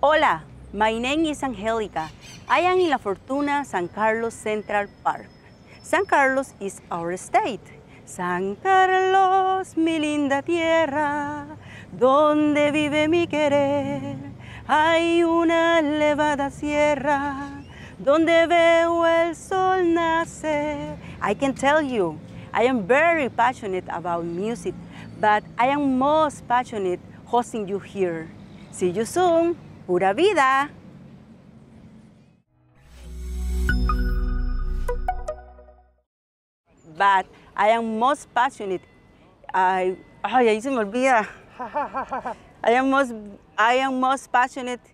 Hola, my name is Angelica. I am in La Fortuna, San Carlos Central Park. San Carlos is our state. San Carlos, mi linda tierra, donde vive mi querer. Hay una elevada sierra donde veo el sol nacer. I can tell you, I am very passionate about music, but I am most passionate hosting you here. See you soon. Pura vida. But I am most passionate. I, ay, ahí se me olvida. I am most, I am most passionate